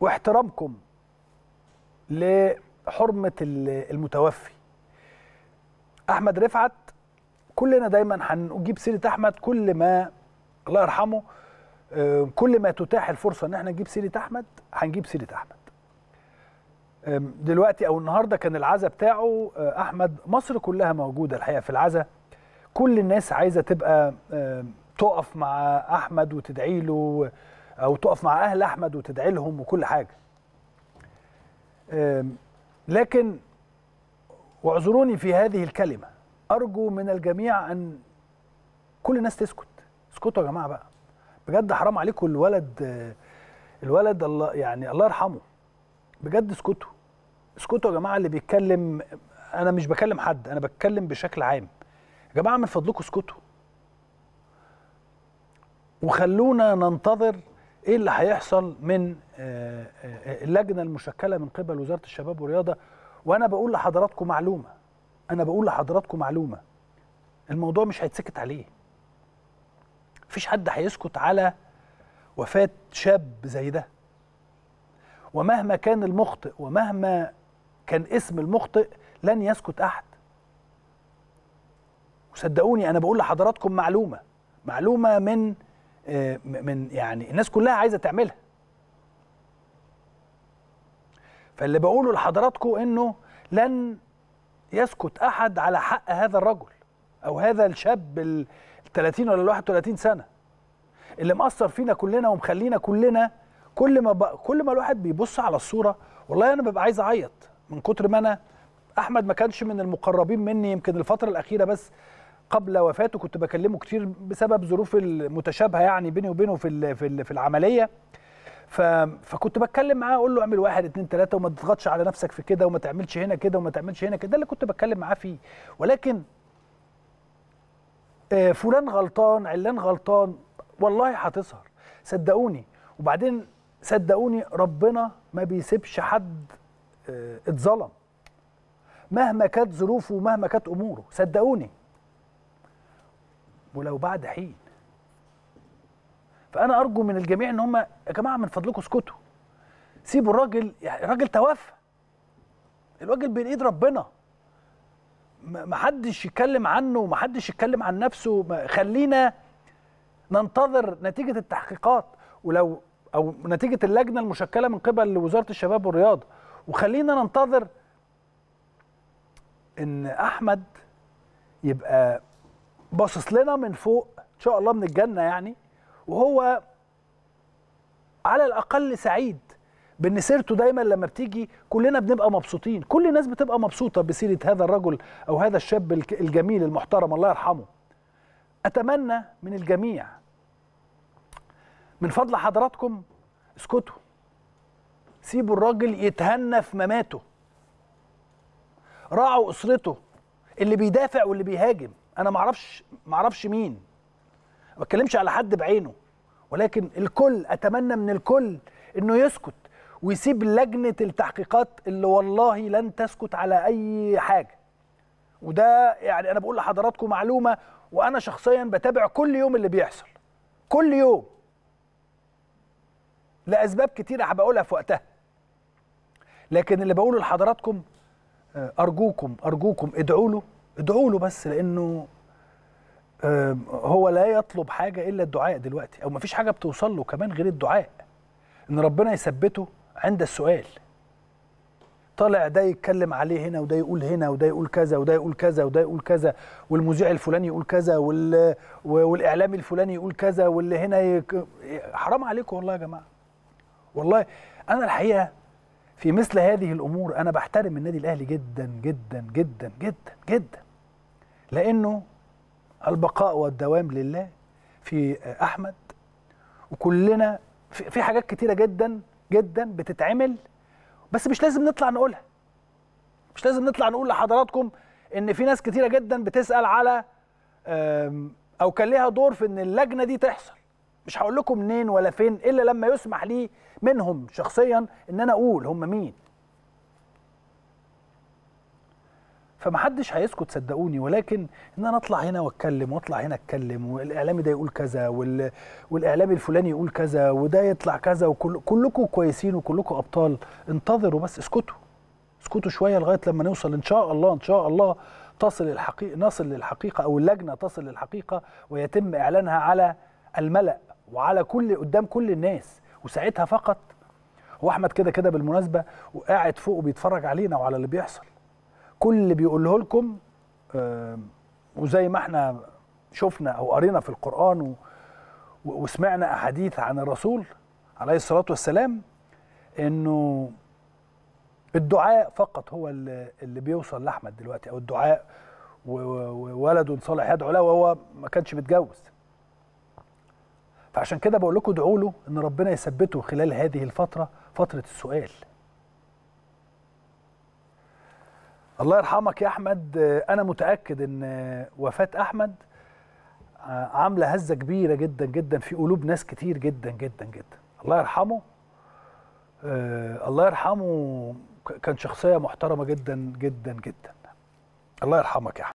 واحترامكم لحرمة المتوفي. أحمد رفعت كلنا دايما هنجيب سيرة أحمد كل ما الله يرحمه كل ما تتاح الفرصة إن إحنا نجيب سيرة أحمد هنجيب سيرة أحمد. دلوقتي أو النهارده كان العزا بتاعه أحمد مصر كلها موجودة الحقيقة في العزا. كل الناس عايزة تبقى تقف مع أحمد وتدعي له أو تقف مع أهل أحمد وتدعي لهم وكل حاجة. لكن واعذروني في هذه الكلمة. أرجو من الجميع أن كل الناس تسكت. اسكتوا يا جماعة بقى. بجد حرام عليكم الولد الولد الله يعني الله يرحمه. بجد اسكتوا. اسكتوا يا جماعة اللي بيتكلم أنا مش بكلم حد أنا بتكلم بشكل عام. يا جماعة من فضلكم اسكتوا. وخلونا ننتظر إيه اللي هيحصل من اللجنة المشكلة من قبل وزارة الشباب والرياضة؟ وأنا بقول لحضراتكم معلومة. أنا بقول لحضراتكم معلومة. الموضوع مش هيتسكت عليه. مفيش حد هيسكت على وفاة شاب زي ده. ومهما كان المخطئ ومهما كان اسم المخطئ لن يسكت أحد. وصدقوني أنا بقول لحضراتكم معلومة. معلومة من من يعني الناس كلها عايزة تعملها فاللي بقوله لحضراتكم إنه لن يسكت أحد على حق هذا الرجل أو هذا الشاب ال 30 ولا ال 31 سنة اللي مأثر فينا كلنا ومخلينا كلنا كل ما. كل ما الواحد بيبص على الصورة والله أنا ببقى عايز أعيط من كتر ما أنا أحمد ما كانش من المقربين مني يمكن الفترة الأخيرة بس قبل وفاته كنت بكلمه كتير بسبب ظروف المتشابهة يعني بيني وبينه في في العملية. فكنت بتكلم معاه أقول له اعمل واحد اتنين تلاتة وما تضغطش على نفسك في كده وما تعملش هنا كده وما تعملش هنا كده ده اللي كنت بتكلم معاه فيه. ولكن آه فلان غلطان علان غلطان والله هتظهر. صدقوني. وبعدين صدقوني ربنا ما بيسيبش حد آه اتظلم. مهما كانت ظروفه ومهما كانت أموره. صدقوني. ولو بعد حين. فأنا أرجو من الجميع إن هم يا جماعة من فضلكم اسكتوا. سيبوا الراجل يعني الراجل توفى. الراجل بين إيد ربنا. ما حدش يتكلم عنه وما حدش يتكلم عن نفسه. خلينا ننتظر نتيجة التحقيقات. ولو أو نتيجة اللجنة المشكلة من قبل وزاره الشباب والرياضة. وخلينا ننتظر إن أحمد يبقى باصص لنا من فوق إن شاء الله من الجنة يعني. وهو على الأقل سعيد بإن سيرته دايما لما بتيجي كلنا بنبقى مبسوطين. كل الناس بتبقى مبسوطة بسيرة هذا الرجل أو هذا الشاب الجميل المحترم الله يرحمه. أتمنى من الجميع من فضل حضراتكم اسكتوا. سيبوا الراجل يتهنى في مماته. راعوا أسرته اللي بيدافع واللي بيهاجم. أنا ما أعرفش ما أعرفش مين. ما بتكلمش على حد بعينه. ولكن الكل أتمنى من الكل إنه يسكت ويسيب لجنة التحقيقات اللي والله لن تسكت على أي حاجة. وده يعني أنا بقول لحضراتكم معلومة وأنا شخصيا بتابع كل يوم اللي بيحصل. كل يوم. لأسباب كتيرة هبقولها في وقتها. لكن اللي بقوله لحضراتكم ارجوكم أرجوكم ادعوا له. ادعوا له بس لأنه هو لا يطلب حاجة إلا الدعاء دلوقتي أو مفيش حاجة بتوصل له كمان غير الدعاء. إن ربنا يثبته عند السؤال. طالع ده يتكلم عليه هنا وده يقول هنا وده يقول كذا وده يقول كذا وده يقول كذا والمذيع الفلاني يقول كذا وال... والإعلامي الفلاني يقول كذا واللي هنا يك... حرام عليكم والله يا جماعة. والله أنا الحقيقة في مثل هذه الأمور أنا بحترم النادي الأهلي جدا جدا جدا جدا جدا. لأنه البقاء والدوام لله في أحمد وكلنا في, حاجات كتيرة جدا جدا بتتعمل بس مش لازم نطلع نقولها. مش لازم نطلع نقول لحضراتكم إن في ناس كتيرة جدا بتسأل على أو كان ليها دور في إن اللجنة دي تحصل. مش هقول لكم منين ولا فين إلا لما يسمح لي منهم شخصيا إن أنا أقول هم مين. فمحدش هيسكت صدقوني ولكن إن أنا أطلع هنا وأتكلم وأطلع هنا أتكلم والإعلامي ده يقول كذا وال... والإعلامي الفلاني يقول كذا وده يطلع كذا وكل كلكم كويسين وكلكم أبطال انتظروا بس اسكتوا. اسكتوا شوية لغاية لما نوصل إن شاء الله إن شاء الله تصل الحقيقة نصل للحقيقة أو اللجنة تصل للحقيقة ويتم إعلانها على الملأ وعلى كل قدام كل الناس وساعتها فقط. هو احمد كده كده بالمناسبة وقاعد فوق وبيتفرج علينا وعلى اللي بيحصل. كل اللي بيقوله لكم وزي ما إحنا شفنا أو قرينا في القرآن وسمعنا أحاديث عن الرسول عليه الصلاة والسلام إنه الدعاء فقط هو اللي بيوصل لأحمد دلوقتي أو الدعاء وولد صالح يدعو له وهو ما كانش متجوز. فعشان كده بقول لكم ادعوا له إن ربنا يثبته خلال هذه الفترة فترة السؤال. الله يرحمك يا أحمد. آه، أنا متأكد إن آه، وفاة أحمد آه، عاملة هزة كبيرة جدا جدا في قلوب ناس كتير جدا جدا جدا. الله يرحمه. الله يرحمه. كان شخصية محترمة جدا جدا جدا. الله يرحمك يا أحمد.